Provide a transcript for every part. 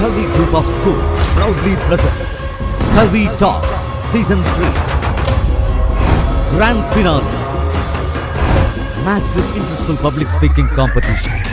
Kalvi Group of School proudly presents Kalvi Talks Season 3 Grand Finale. Massive interesting public speaking competition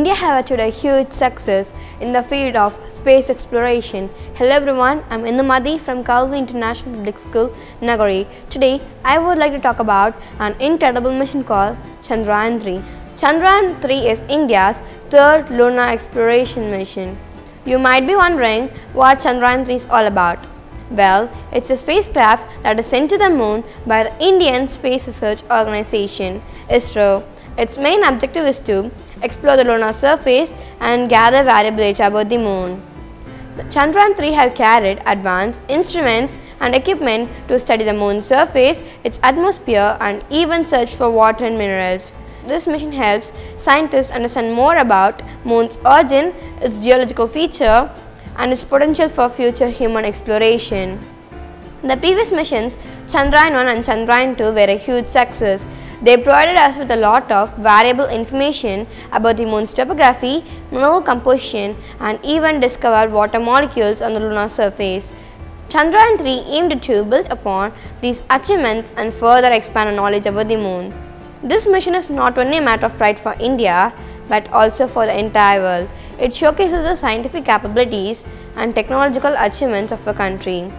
India have achieved a huge success in the field of space exploration. Hello everyone, I'm Indhumathi from Kalvi International Public School, Nagari. Today, I would like to talk about an incredible mission called Chandrayaan 3. Chandrayaan 3 is India's third lunar exploration mission. You might be wondering what Chandrayaan 3 is all about. Well, it's a spacecraft that is sent to the moon by the Indian Space Research Organization, ISRO. Its main objective is to explore the lunar surface and gather valuable data about the moon. The Chandrayaan 3 have carried advanced instruments and equipment to study the moon's surface, its atmosphere and even search for water and minerals. This mission helps scientists understand more about moon's origin, its geological feature and its potential for future human exploration. The previous missions, Chandrayaan 1 and Chandrayaan 2 were a huge success. They provided us with a lot of variable information about the moon's topography, mineral composition and even discovered water molecules on the lunar surface. Chandrayaan 3 aimed to build upon these achievements and further expand our knowledge about the moon. This mission is not only a matter of pride for India but also for the entire world. It showcases the scientific capabilities and technological achievements of a country.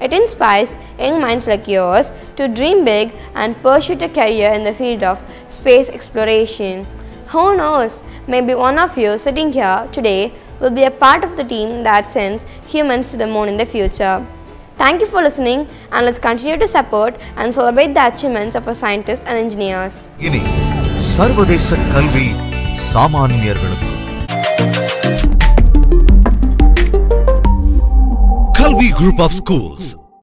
It inspires young minds like yours to dream big and pursue a career in the field of space exploration. Who knows, maybe one of you sitting here today will be a part of the team that sends humans to the moon in the future. Thank you for listening and let's continue to support and celebrate the achievements of our scientists and engineers. இனி சர்வதேச கல்வி சாமானியர்களுக்கு group of schools.